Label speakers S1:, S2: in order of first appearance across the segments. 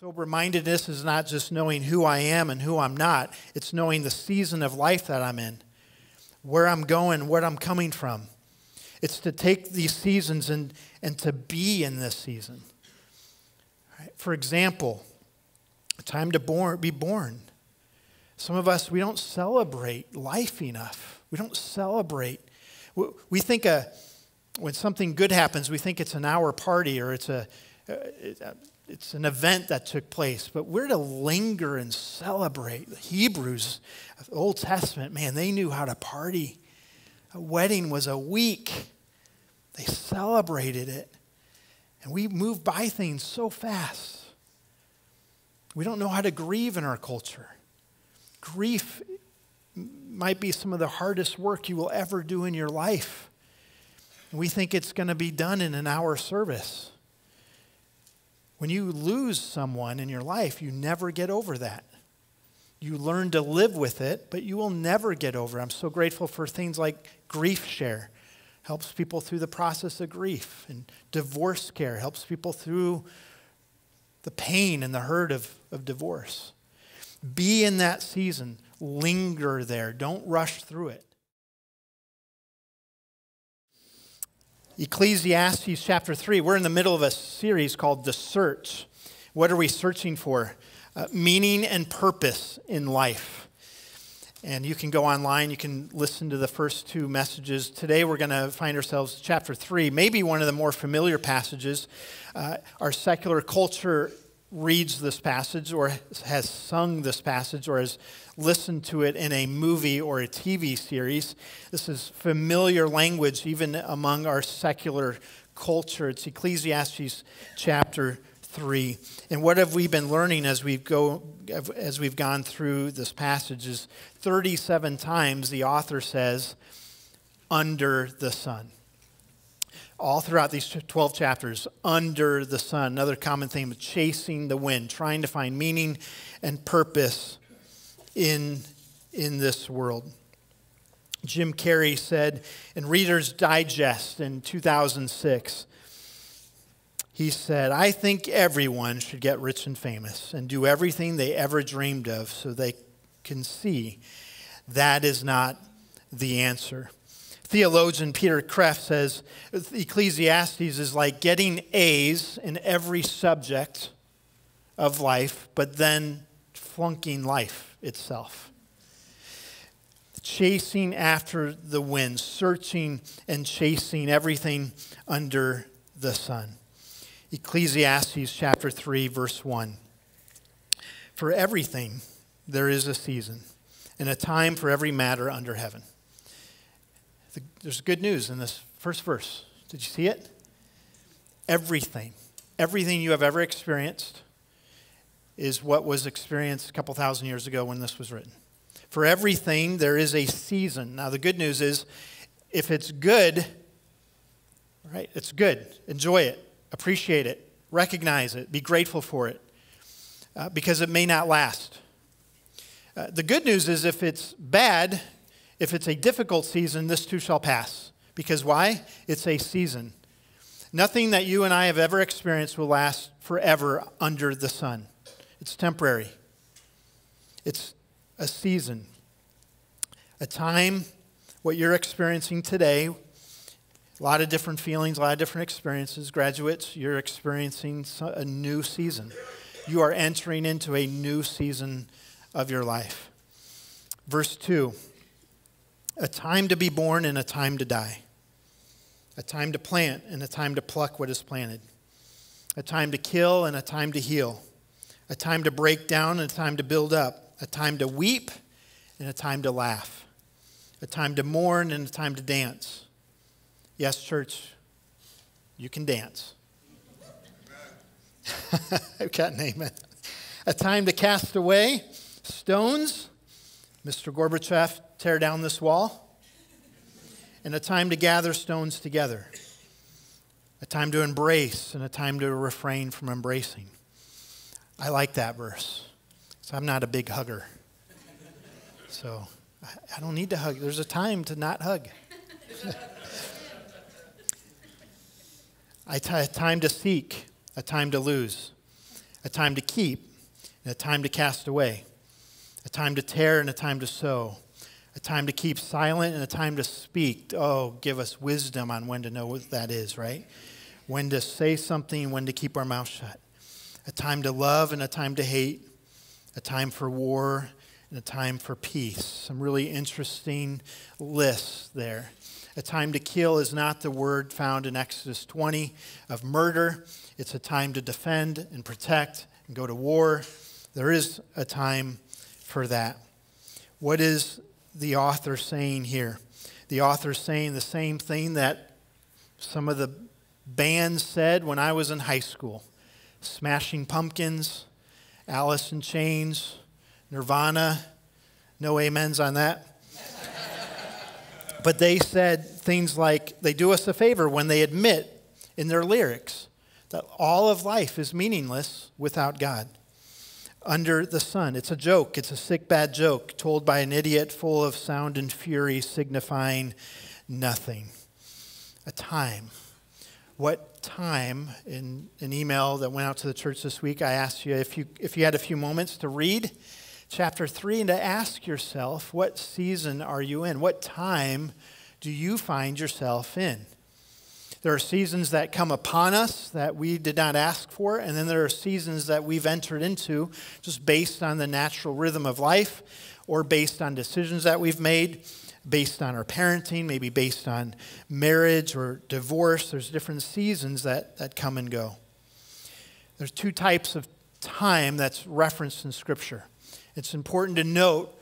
S1: Sober mindedness is not just knowing who I am and who I'm not, it's knowing the season of life that I'm in, where I'm going, where I'm coming from. It's to take these seasons and, and to be in this season. Right? For example, time to born, be born. Some of us, we don't celebrate life enough. We don't celebrate. We think a, when something good happens, we think it's an hour party or it's, a, uh, uh, it's an event that took place. But we're to linger and celebrate. The Hebrews, the Old Testament, man, they knew how to party. A wedding was a week. They celebrated it. And we move by things so fast. We don't know how to grieve in our culture. Grief might be some of the hardest work you will ever do in your life. We think it's going to be done in an hour service. When you lose someone in your life, you never get over that. You learn to live with it, but you will never get over it. I'm so grateful for things like Grief Share. Helps people through the process of grief. And divorce care helps people through the pain and the hurt of, of divorce. Be in that season. Linger there. Don't rush through it. Ecclesiastes chapter 3. We're in the middle of a series called The Search. What are we searching for? Uh, meaning and purpose in life. And you can go online, you can listen to the first two messages. Today we're going to find ourselves chapter 3, maybe one of the more familiar passages. Uh, our secular culture reads this passage or has sung this passage or has listened to it in a movie or a TV series. This is familiar language even among our secular culture. It's Ecclesiastes chapter 3. And what have we been learning as we've go as we've gone through this passage is 37 times the author says under the sun all throughout these 12 chapters under the sun. Another common theme of chasing the wind, trying to find meaning and purpose in, in this world. Jim Carrey said in Reader's Digest in 2006, he said, I think everyone should get rich and famous and do everything they ever dreamed of so they can see that is not the answer. Theologian Peter Kreeft says Ecclesiastes is like getting A's in every subject of life, but then flunking life itself. Chasing after the wind, searching and chasing everything under the sun. Ecclesiastes chapter 3, verse 1. For everything there is a season, and a time for every matter under heaven there's good news in this first verse. Did you see it? Everything, everything you have ever experienced is what was experienced a couple thousand years ago when this was written. For everything, there is a season. Now, the good news is if it's good, right, it's good. Enjoy it, appreciate it, recognize it, be grateful for it, uh, because it may not last. Uh, the good news is if it's bad, if it's a difficult season, this too shall pass. Because why? It's a season. Nothing that you and I have ever experienced will last forever under the sun. It's temporary. It's a season, a time, what you're experiencing today, a lot of different feelings, a lot of different experiences. Graduates, you're experiencing a new season. You are entering into a new season of your life. Verse 2 a time to be born and a time to die, a time to plant and a time to pluck what is planted, a time to kill and a time to heal, a time to break down and a time to build up, a time to weep and a time to laugh, a time to mourn and a time to dance. Yes, church, you can dance. I've got an amen. A time to cast away stones. Mr. Gorbachev tear down this wall, and a time to gather stones together, a time to embrace, and a time to refrain from embracing. I like that verse. So I'm not a big hugger. So I don't need to hug. There's a time to not hug. a time to seek, a time to lose, a a time to keep, and a time to cast away, a time to tear and a time to sow, a time to keep silent and a time to speak. Oh, give us wisdom on when to know what that is, right? When to say something, when to keep our mouth shut. A time to love and a time to hate, a time for war and a time for peace. Some really interesting lists there. A time to kill is not the word found in Exodus 20 of murder. It's a time to defend and protect and go to war. There is a time for that. What is the author saying here? The author saying the same thing that some of the bands said when I was in high school Smashing Pumpkins, Alice in Chains, Nirvana. No amens on that. but they said things like they do us a favor when they admit in their lyrics that all of life is meaningless without God under the sun. It's a joke. It's a sick, bad joke told by an idiot full of sound and fury, signifying nothing. A time. What time, in an email that went out to the church this week, I asked you if you, if you had a few moments to read chapter 3 and to ask yourself, what season are you in? What time do you find yourself in? There are seasons that come upon us that we did not ask for, and then there are seasons that we've entered into just based on the natural rhythm of life or based on decisions that we've made, based on our parenting, maybe based on marriage or divorce. There's different seasons that, that come and go. There's two types of time that's referenced in Scripture. It's important to note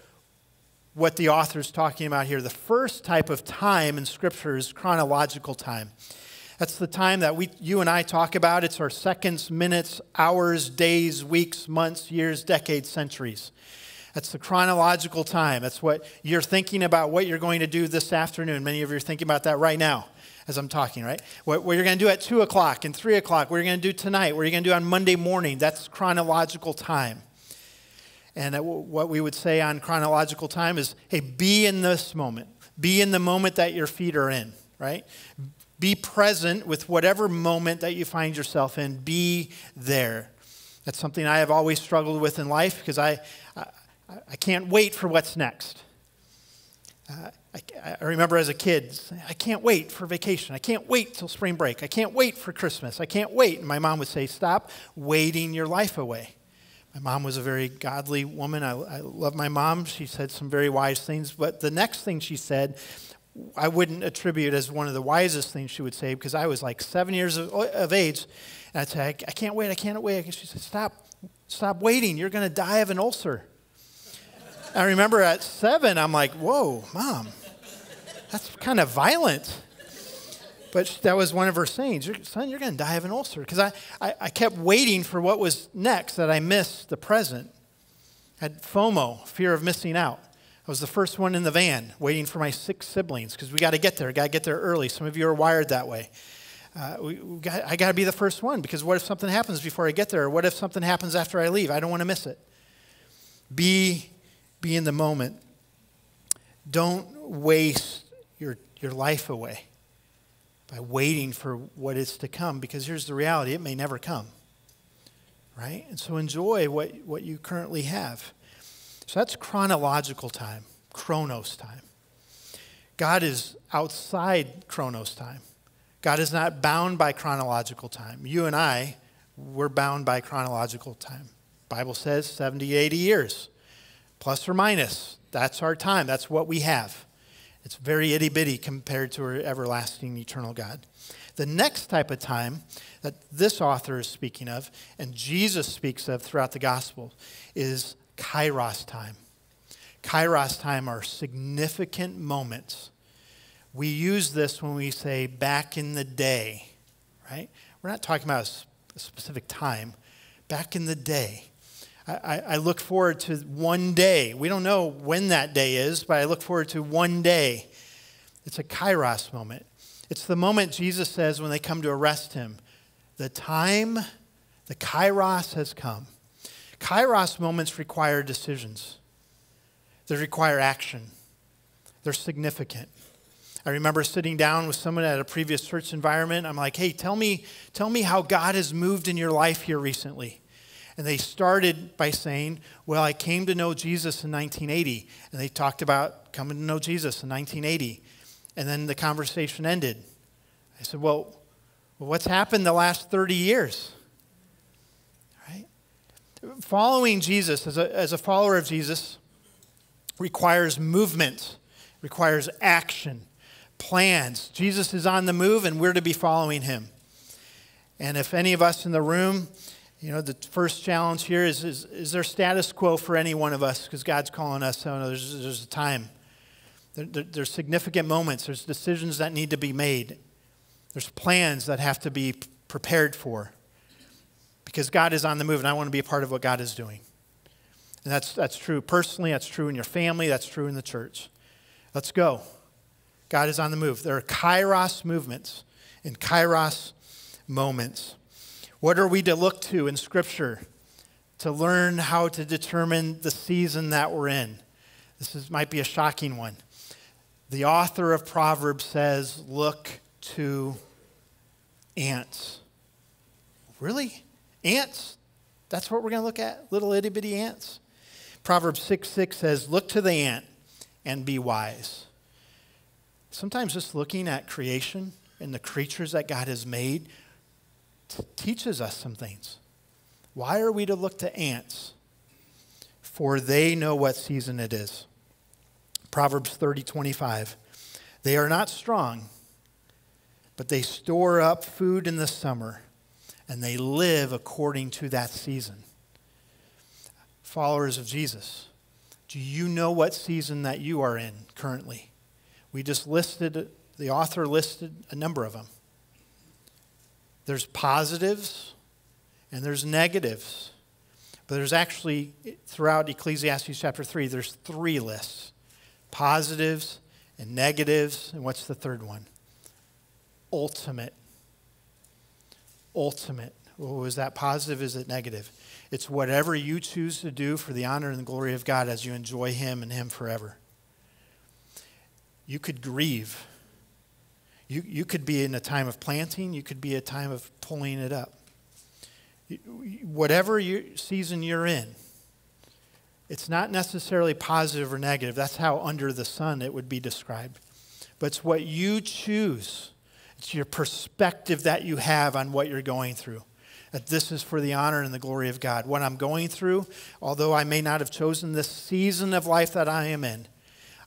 S1: what the author is talking about here. The first type of time in Scripture is chronological time. That's the time that we, you and I talk about. It's our seconds, minutes, hours, days, weeks, months, years, decades, centuries. That's the chronological time. That's what you're thinking about what you're going to do this afternoon. Many of you are thinking about that right now as I'm talking, right? What, what you're going to do at 2 o'clock and 3 o'clock, what you're going to do tonight, what you're going to do on Monday morning. That's chronological time. And what we would say on chronological time is hey, be in this moment. Be in the moment that your feet are in, right? Be present with whatever moment that you find yourself in. Be there. That's something I have always struggled with in life because I, I, can't wait for what's next. Uh, I, I, remember as a kid, I can't wait for vacation. I can't wait till spring break. I can't wait for Christmas. I can't wait. And my mom would say, Stop waiting your life away. My mom was a very godly woman. I, I love my mom. She said some very wise things. But the next thing she said I wouldn't attribute as one of the wisest things she would say because I was like seven years of, of age. And I'd say, I, I can't wait, I can't wait. She said, Stop, stop waiting. You're going to die of an ulcer. I remember at seven, I'm like, Whoa, mom, that's kind of violent. But that was one of her sayings, Son, you're going to die of an ulcer. Because I, I, I kept waiting for what was next that I missed the present. I had FOMO, fear of missing out. I was the first one in the van waiting for my six siblings because we got to get there. Got to get there early. Some of you are wired that way. Uh, we, we got, I got to be the first one because what if something happens before I get there? Or what if something happens after I leave? I don't want to miss it. Be, be in the moment. Don't waste your, your life away by waiting for what is to come because here's the reality it may never come. Right? And so enjoy what, what you currently have. So that's chronological time, chronos time. God is outside chronos time. God is not bound by chronological time. You and I, we're bound by chronological time. Bible says 70, 80 years, plus or minus. That's our time. That's what we have. It's very itty bitty compared to our everlasting eternal God. The next type of time that this author is speaking of, and Jesus speaks of throughout the gospel, is kairos time. Kairos time are significant moments. We use this when we say back in the day, right? We're not talking about a specific time. Back in the day. I, I, look forward to one day. We don't know when that day is, but I look forward to one day. It's a kairos moment. It's the moment Jesus says when they come to arrest him, the time, the kairos has come. Kairos moments require decisions, they require action, they're significant. I remember sitting down with someone at a previous church environment. I'm like, hey, tell me, tell me how God has moved in your life here recently. And they started by saying, Well, I came to know Jesus in 1980. And they talked about coming to know Jesus in 1980. And then the conversation ended. I said, Well, what's happened the last 30 years? Right? Following Jesus, as a, as a follower of Jesus, requires movement, requires action, plans. Jesus is on the move, and we're to be following him. And if any of us in the room, you know, the first challenge here is is, is there status quo for any one of us? Because God's calling us. No, there's, there's a time. There, there, there's significant moments. There's decisions that need to be made. There's plans that have to be prepared for. Because God is on the move, and I want to be a part of what God is doing. And that's, that's true personally, that's true in your family, that's true in the church. Let's go. God is on the move. There are kairos movements and kairos moments. What are we to look to in Scripture to learn how to determine the season that we're in? This is, might be a shocking one. The author of Proverbs says, Look to ants. Really? Ants? That's what we're going to look at? Little itty bitty ants? Proverbs 6 6 says, Look to the ant and be wise. Sometimes just looking at creation and the creatures that God has made, t- teaches us some things. Why are we to look to ants? For they know what season it is. Proverbs 30, 25. They are not strong, but they store up food in the summer, and they live according to that season. Followers of Jesus, do you know what season that you are in currently? We just listed, the author listed a number of them. There's positives and there's negatives. But there's actually, throughout Ecclesiastes chapter 3, there's three lists positives and negatives. And what's the third one? Ultimate. Ultimate. Well, is that positive? Is it negative? It's whatever you choose to do for the honor and the glory of God as you enjoy Him and Him forever. You could grieve you, you could be in a time of planting, you could be a time of pulling it up. Whatever you, season you're in, it's not necessarily positive or negative. That's how under the sun it would be described. But it's what you choose, it's your perspective that you have on what you're going through. That this is for the honor and the glory of God. What I'm going through, although I may not have chosen this season of life that I am in,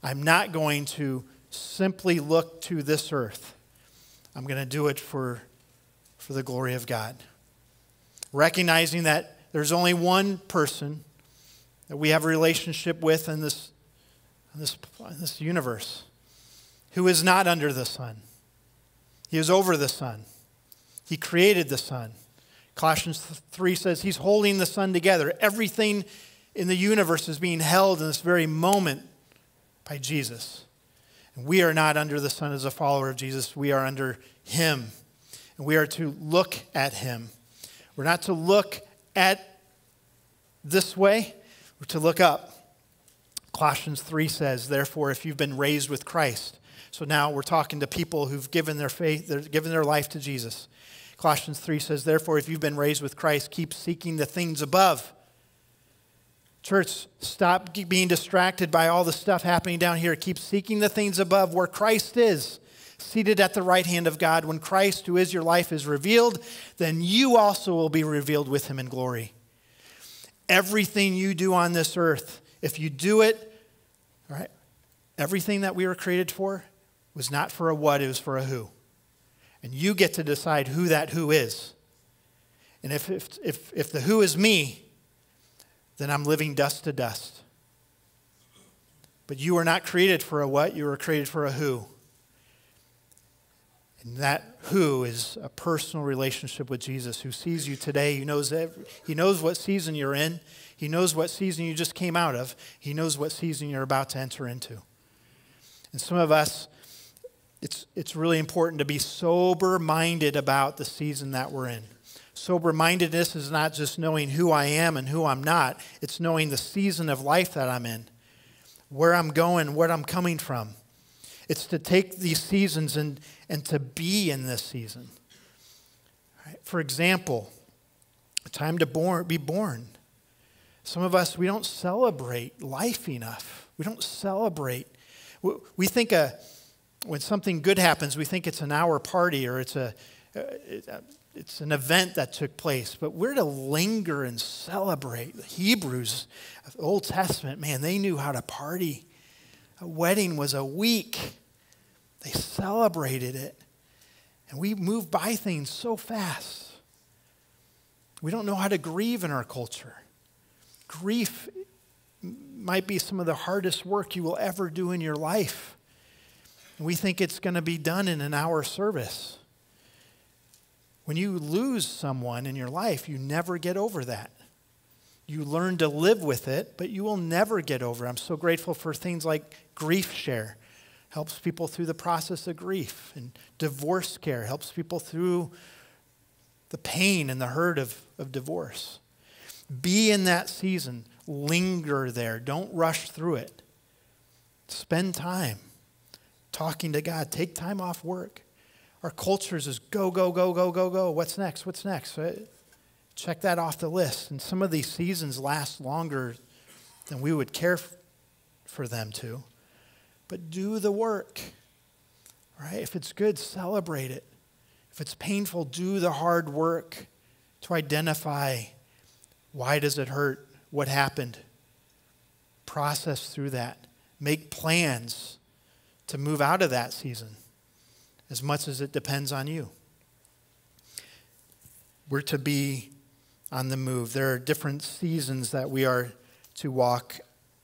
S1: I'm not going to simply look to this earth. I'm going to do it for, for the glory of God. Recognizing that there's only one person that we have a relationship with in this, in this, in this universe who is not under the sun. He is over the sun. He created the sun. Colossians 3 says he's holding the sun together. Everything in the universe is being held in this very moment by Jesus. We are not under the sun as a follower of Jesus, we are under him. And we are to look at him. We're not to look at this way, we're to look up. Colossians 3 says, Therefore, if you've been raised with Christ, so now we're talking to people who've given their faith, they've given their life to Jesus. Colossians 3 says, Therefore, if you've been raised with Christ, keep seeking the things above Church, stop being distracted by all the stuff happening down here. Keep seeking the things above where Christ is, seated at the right hand of God. When Christ, who is your life, is revealed, then you also will be revealed with him in glory. Everything you do on this earth, if you do it, right, everything that we were created for was not for a what, it was for a who. And you get to decide who that who is. And if, if, if, if the who is me, then I'm living dust to dust. But you were not created for a what? You were created for a who. And that who is a personal relationship with Jesus who sees you today. He knows, every, he knows what season you're in. He knows what season you just came out of. He knows what season you're about to enter into. And some of us, it's, it's really important to be sober minded about the season that we're in. Sober mindedness is not just knowing who I am and who I'm not, it's knowing the season of life that I'm in, where I'm going, where I'm coming from. It's to take these seasons and, and to be in this season. Right? For example, time to born, be born. Some of us, we don't celebrate life enough. We don't celebrate. We think a, when something good happens, we think it's an hour party or it's, a, uh, it's an event that took place. But we're to linger and celebrate. The Hebrews, Old Testament, man, they knew how to party. A wedding was a week, they celebrated it. And we move by things so fast. We don't know how to grieve in our culture. Grief might be some of the hardest work you will ever do in your life. We think it's going to be done in an hour service. When you lose someone in your life, you never get over that. You learn to live with it, but you will never get over it. I'm so grateful for things like Grief Share. Helps people through the process of grief. And divorce care helps people through the pain and the hurt of, of divorce. Be in that season. Linger there. Don't rush through it. Spend time talking to God. Take time off work. Our cultures is go, go, go, go, go, go. What's next? What's next? Check that off the list. And some of these seasons last longer than we would care for them to. But do the work. Right? If it's good, celebrate it. If it's painful, do the hard work to identify why does it hurt? What happened? Process through that. Make plans to move out of that season as much as it depends on you. We're to be on the move. There are different seasons that we are to walk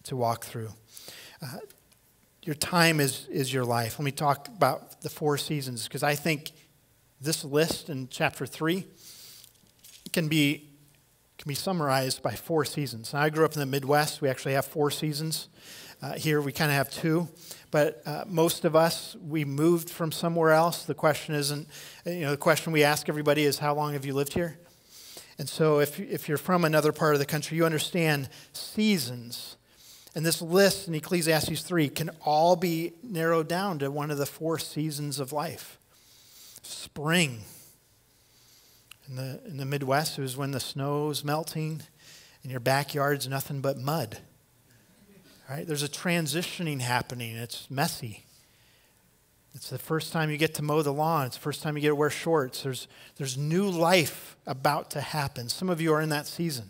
S1: to walk through. Uh, your time is, is your life. Let me talk about the four seasons because I think this list in chapter 3 can be, can be summarized by four seasons. Now, I grew up in the Midwest. We actually have four seasons. Uh, here we kind of have two. But uh, most of us, we moved from somewhere else. The question isn't, you know, the question we ask everybody is, how long have you lived here? And so if, if you're from another part of the country, you understand seasons. And this list in Ecclesiastes 3 can all be narrowed down to one of the four seasons of life spring. In the, in the Midwest, it was when the snow's melting and your backyard's nothing but mud. Right? There's a transitioning happening. It's messy. It's the first time you get to mow the lawn. It's the first time you get to wear shorts. There's, there's new life about to happen. Some of you are in that season.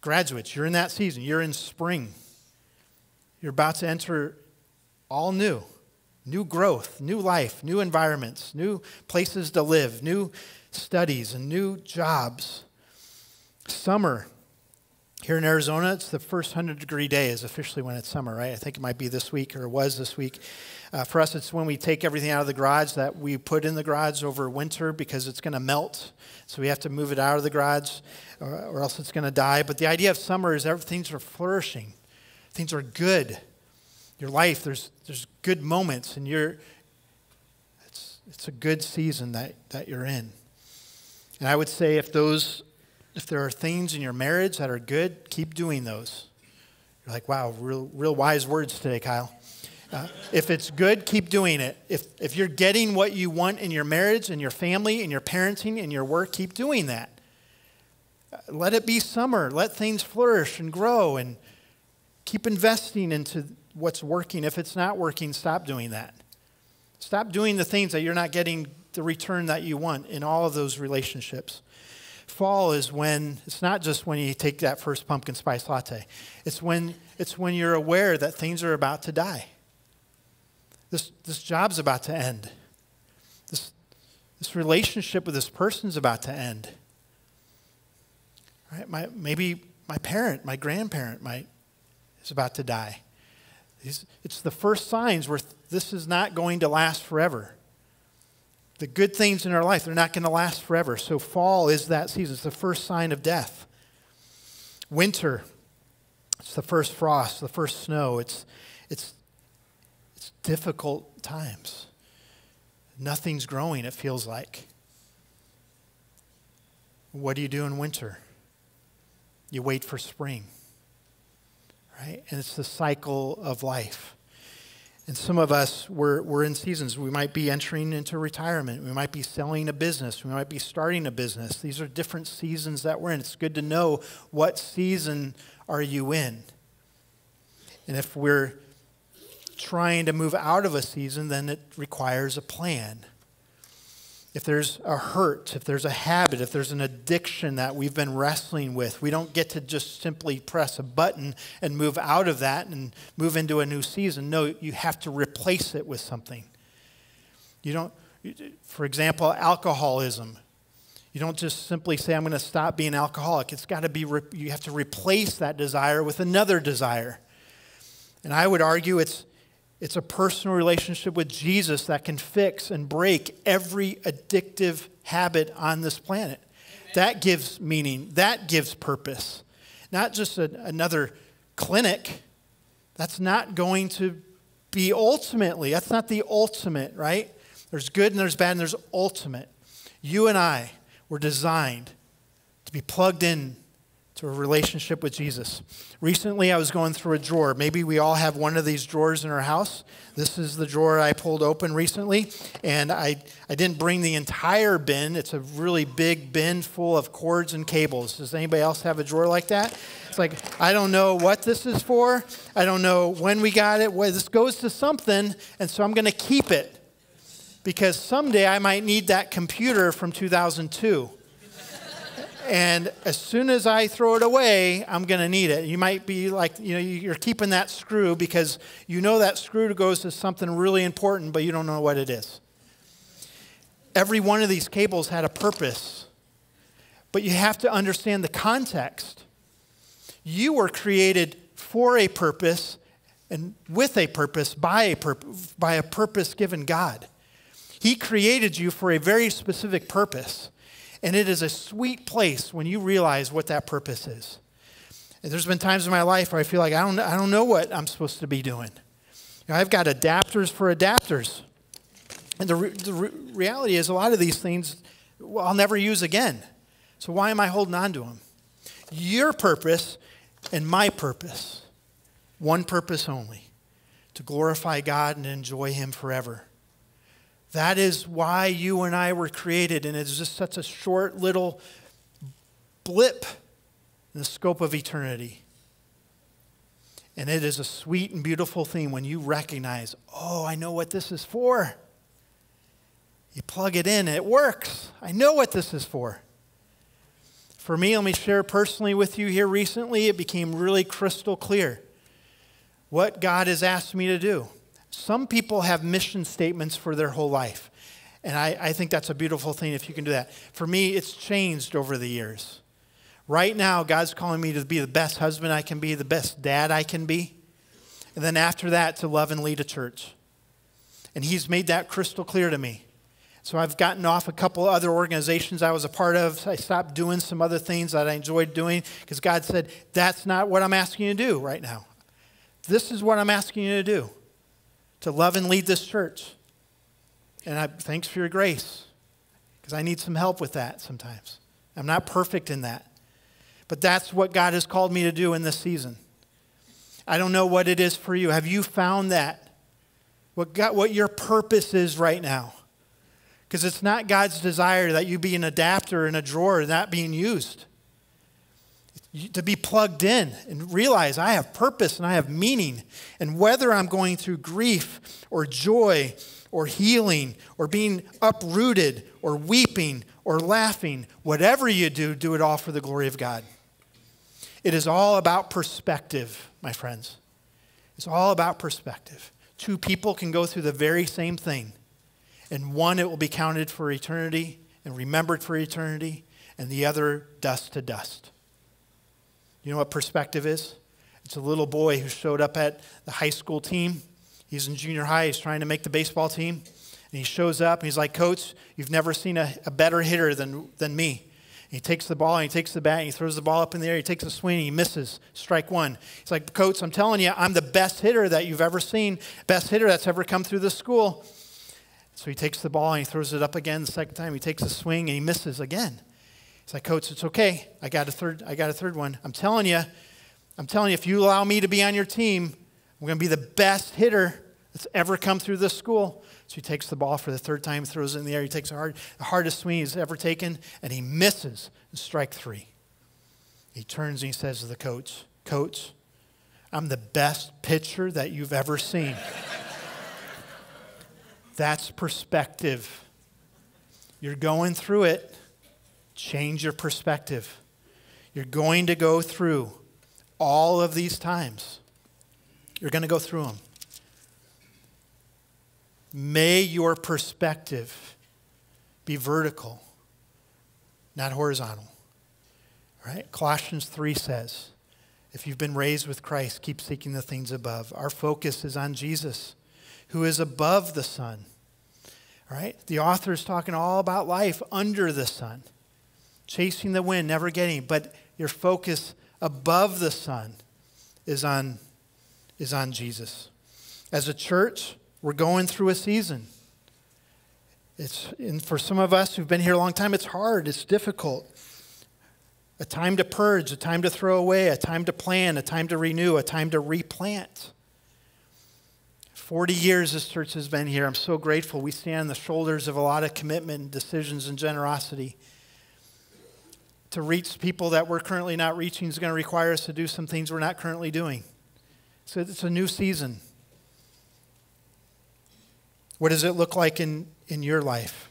S1: Graduates, you're in that season. You're in spring. You're about to enter all new new growth, new life, new environments, new places to live, new studies, and new jobs. Summer here in Arizona, it's the first 100 degree day is officially when it's summer, right? I think it might be this week or was this week. Uh, for us, it's when we take everything out of the garage that we put in the garage over winter because it's going to melt. So we have to move it out of the garage or, or else it's going to die. But the idea of summer is things are flourishing, things are good. Your life, there's, there's good moments, and you're, it's, it's a good season that, that you're in. And I would say if those if there are things in your marriage that are good, keep doing those. You're like, wow, real, real wise words today, Kyle. Uh, if it's good, keep doing it. If, if you're getting what you want in your marriage and your family and your parenting and your work, keep doing that. Uh, let it be summer. Let things flourish and grow and keep investing into what's working. If it's not working, stop doing that. Stop doing the things that you're not getting the return that you want in all of those relationships fall is when it's not just when you take that first pumpkin spice latte. It's when it's when you're aware that things are about to die. This this job's about to end. This this relationship with this person's about to end. Right? My, maybe my parent, my grandparent might is about to die. It's the first signs where this is not going to last forever the good things in our life, they're not going to last forever. So fall is that season. It's the first sign of death. Winter, it's the first frost, the first snow. It's, it's, it's difficult times. Nothing's growing, it feels like. What do you do in winter? You wait for spring, right? And it's the cycle of life. And some of us, we're, we're in seasons. We might be entering into retirement. We might be selling a business. We might be starting a business. These are different seasons that we're in. It's good to know what season are you in. And if we're trying to move out of a season, then it requires a plan if there's a hurt, if there's a habit, if there's an addiction that we've been wrestling with, we don't get to just simply press a button and move out of that and move into a new season. No, you have to replace it with something. You don't, for example, alcoholism. You don't just simply say, I'm going to stop being alcoholic. It's got to be, you have to replace that desire with another desire. And I would argue it's it's a personal relationship with Jesus that can fix and break every addictive habit on this planet. Amen. That gives meaning, that gives purpose. Not just a, another clinic. That's not going to be ultimately, that's not the ultimate, right? There's good and there's bad and there's ultimate. You and I were designed to be plugged in to a relationship with Jesus. Recently, I was going through a drawer. Maybe we all have one of these drawers in our house. This is the drawer I pulled open recently, and I, I didn't bring the entire bin. It's a really big bin full of cords and cables. Does anybody else have a drawer like that? It's like, I don't know what this is for. I don't know when we got it. Well, this goes to something, and so I'm going to keep it because someday I might need that computer from 2002 and as soon as I throw it away, I'm going to need it. You might be like, you know, you're keeping that screw because you know that screw goes to something really important, but you don't know what it is. Every one of these cables had a purpose, but you have to understand the context. You were created for a purpose and with a purpose by a, pur- by a purpose given God. He created you for a very specific purpose. And it is a sweet place when you realize what that purpose is. And there's been times in my life where I feel like I don't, I don't know what I'm supposed to be doing. You know, I've got adapters for adapters. And the, re- the re- reality is, a lot of these things I'll never use again. So why am I holding on to them? Your purpose and my purpose, one purpose only to glorify God and enjoy Him forever. That is why you and I were created, and it's just such a short little blip in the scope of eternity. And it is a sweet and beautiful thing when you recognize, oh, I know what this is for. You plug it in it works. I know what this is for. For me, let me share personally with you here recently, it became really crystal clear what God has asked me to do. Some people have mission statements for their whole life. And I, I think that's a beautiful thing if you can do that. For me, it's changed over the years. Right now, God's calling me to be the best husband I can be, the best dad I can be. And then after that, to love and lead a church. And He's made that crystal clear to me. So I've gotten off a couple other organizations I was a part of. I stopped doing some other things that I enjoyed doing because God said, That's not what I'm asking you to do right now. This is what I'm asking you to do to love and lead this church. And I, thanks for your grace, because I need some help with that sometimes. I'm not perfect in that. But that's what God has called me to do in this season. I don't know what it is for you. Have you found that? What, God, what your purpose is right now? Because it's not God's desire that you be an adapter in a drawer not being used to be plugged in and realize I have purpose and I have meaning. And whether I'm going through grief or joy or healing or being uprooted or weeping or laughing, whatever you do, do it all for the glory of God. It is all about perspective, my friends. It's all about perspective. Two people can go through the very same thing, and one it will be counted for eternity and remembered for eternity, and the other dust to dust. You know what perspective is? It's a little boy who showed up at the high school team. He's in junior high, he's trying to make the baseball team. And he shows up and he's like, Coach, you've never seen a, a better hitter than, than me. And he takes the ball and he takes the bat and he throws the ball up in the air. He takes a swing and he misses. Strike one. He's like, Coach, I'm telling you, I'm the best hitter that you've ever seen, best hitter that's ever come through the school. So he takes the ball and he throws it up again the second time. He takes a swing and he misses again. It's like, Coach, it's okay. I got a third, I got a third one. I'm telling you, I'm telling you, if you allow me to be on your team, I'm going to be the best hitter that's ever come through this school. So he takes the ball for the third time, throws it in the air. He takes hard, the hardest swing he's ever taken, and he misses. Strike three. He turns and he says to the coach, Coach, I'm the best pitcher that you've ever seen. That's perspective. You're going through it, change your perspective. You're going to go through all of these times. You're going to go through them. May your perspective be vertical, not horizontal. Right? Colossians 3 says, if you've been raised with Christ, keep seeking the things above. Our focus is on Jesus, who is above the sun. Right? The author is talking all about life under the sun, chasing the wind, never getting, but your focus above the sun is on, is on Jesus. As a church, we're going through a season. It's, and for some of us who've been here a long time, it's hard, it's difficult. A time to purge, a time to throw away, a time to plan, a time to renew, a time to replant. 40 years this church has been here. I'm so grateful. We stand on the shoulders of a lot of commitment, decisions, and generosity. To reach people that we're currently not reaching is going to require us to do some things we're not currently doing. So it's a new season. What does it look like in, in your life?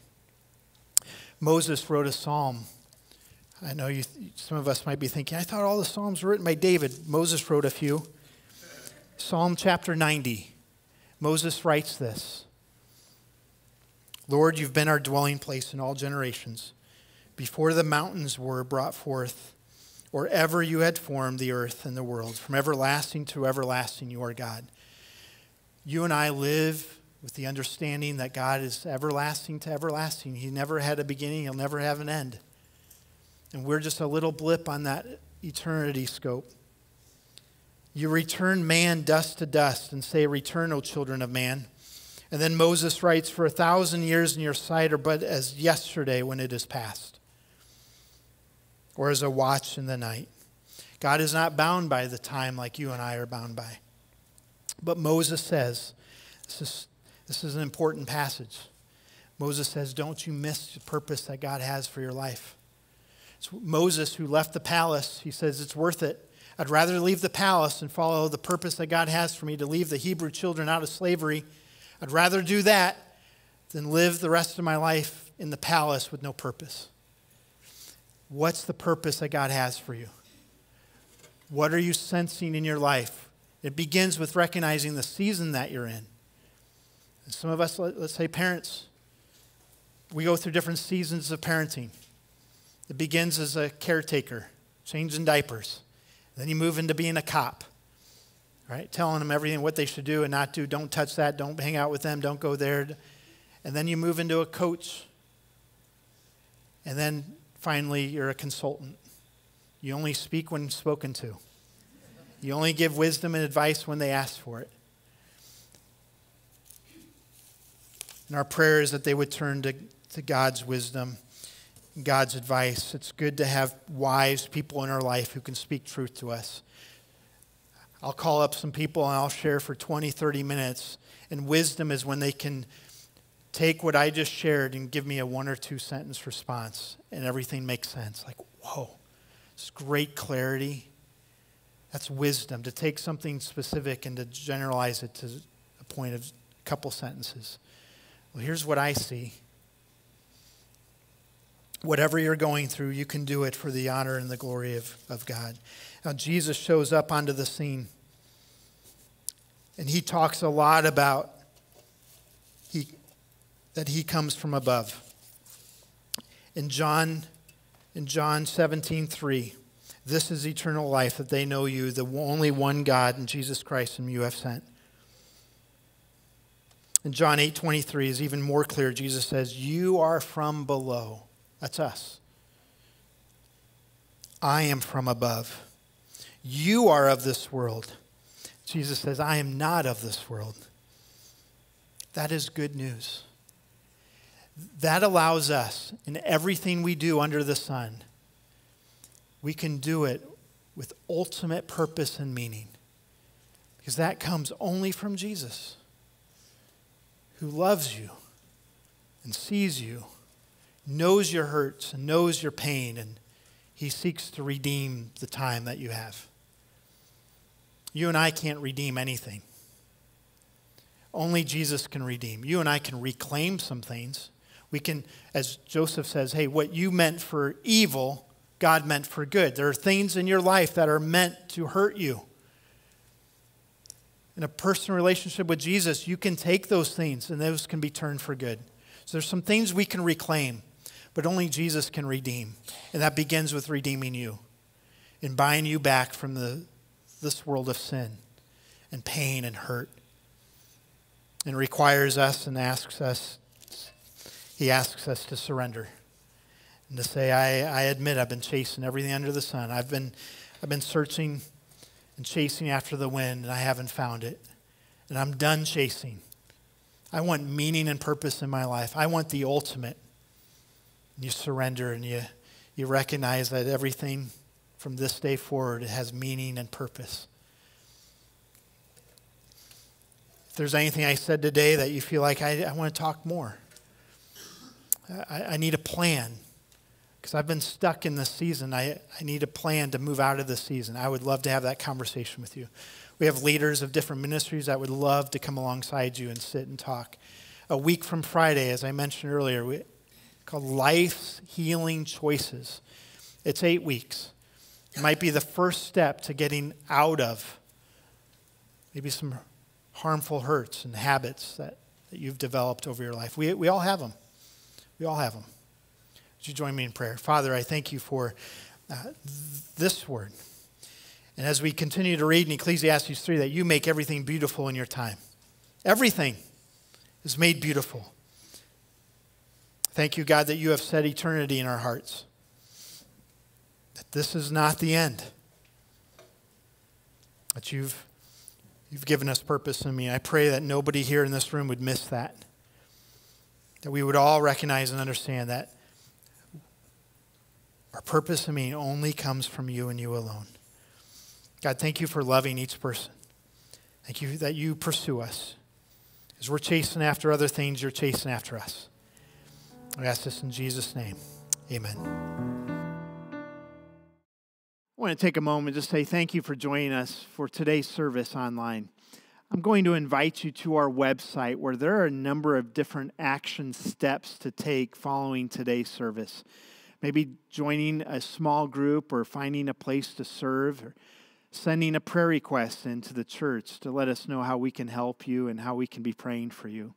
S1: Moses wrote a psalm. I know you, some of us might be thinking, I thought all the psalms were written by David. Moses wrote a few. Psalm chapter 90. Moses writes this Lord, you've been our dwelling place in all generations. Before the mountains were brought forth, or ever you had formed the earth and the world, from everlasting to everlasting, you are God. You and I live with the understanding that God is everlasting to everlasting. He never had a beginning, He'll never have an end. And we're just a little blip on that eternity scope. You return man dust to dust and say, Return, O children of man. And then Moses writes, For a thousand years in your sight are but as yesterday when it is past, or as a watch in the night. God is not bound by the time like you and I are bound by. But Moses says, this is this is an important passage. Moses says, Don't you miss the purpose that God has for your life. It's Moses who left the palace. He says, It's worth it. I'd rather leave the palace and follow the purpose that God has for me to leave the Hebrew children out of slavery. I'd rather do that than live the rest of my life in the palace with no purpose. What's the purpose that God has for you? What are you sensing in your life? It begins with recognizing the season that you're in. Some of us, let's say parents, we go through different seasons of parenting. It begins as a caretaker, changing diapers. Then you move into being a cop, right? Telling them everything, what they should do and not do. Don't touch that. Don't hang out with them. Don't go there. And then you move into a coach. And then finally, you're a consultant. You only speak when spoken to. You only give wisdom and advice when they ask for it. And our prayer is that they would turn to, to God's wisdom, God's advice. It's good to have wise people in our life who can speak truth to us. I'll call up some people and I'll share for 20, 30 minutes. And wisdom is when they can take what I just shared and give me a one or two sentence response, and everything makes sense. Like, whoa, it's great clarity. That's wisdom to take something specific and to generalize it to a point of a couple sentences. Well, here's what I see. Whatever you're going through, you can do it for the honor and the glory of, of God. Now, Jesus shows up onto the scene, and he talks a lot about that he comes from above. In John, in John 17, 3, this is eternal life, that they know you, the only one God, and Jesus Christ, whom you have sent. In John 8 23 is even more clear. Jesus says, You are from below. That's us. I am from above. You are of this world. Jesus says, I am not of this world. That is good news. That allows us, in everything we do under the sun, we can do it with ultimate purpose and meaning. Because that comes only from Jesus. who loves you and sees you, knows your hurts and knows your pain, and he seeks to redeem the time that you have. You and I can't redeem anything. Only Jesus can redeem. You and I can reclaim some things. We can, as Joseph says, hey, what you meant for evil, God meant for good. There are things in your life that are meant to hurt you. In a personal relationship with Jesus, you can take those things and those can be turned for good. So there's some things we can reclaim, but only Jesus can redeem. And that begins with redeeming you and buying you back from the, this world of sin and pain and hurt. And requires us and asks us, he asks us to surrender and to say, I, I admit I've been chasing everything under the sun. I've been, I've been searching and chasing after the wind, and I haven't found it. And I'm done chasing. I want meaning and purpose in my life. I want the ultimate. And you surrender and you, you recognize that everything from this day forward has meaning and purpose. If there's anything I said today that you feel like I, I want to talk more, I, I need a plan because I've been stuck in this season. I, I need a plan to move out of this season. I would love to have that conversation with you. We have leaders of different ministries that would love to come alongside you and sit and talk. A week from Friday, as I mentioned earlier, we, called Life's Healing Choices. It's eight weeks. It might be the first step to getting out of maybe some harmful hurts and habits that, that you've developed over your life. We, we all have them. We all have them. Would you join me in prayer? Father, I thank you for uh, this word. And as we continue to read in Ecclesiastes 3, that you make everything beautiful in your time. Everything is made beautiful. Thank you, God, that you have set eternity in our hearts. That this is not the end. That you've, you've given us purpose in me. I pray that nobody here in this room would miss that. That we would all recognize and understand that our purpose in me only comes from you and you alone. God, thank you for loving each person. Thank you that you pursue us. As we're chasing after other things, you're chasing after us. I ask this in Jesus' name. Amen. I want to take a moment to say thank you for joining us for today's service online. I'm going to invite you to our website where there are a number of different action steps to take following today's service maybe joining a small group or finding a place to serve or sending a prayer request into the church to let us know how we can help you and how we can be praying for you.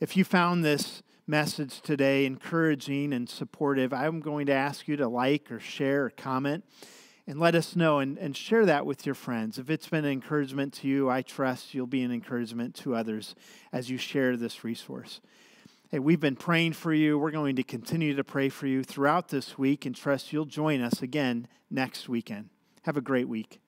S1: If you found this message today encouraging and supportive, I'm going to ask you to like or share or comment and let us know and, and share that with your friends. If it's been an encouragement to you, I trust you'll be an encouragement to others as you share this resource. Hey, we've been praying for you. We're going to continue to pray for you throughout this week and trust you'll join us again next weekend. Have a great week.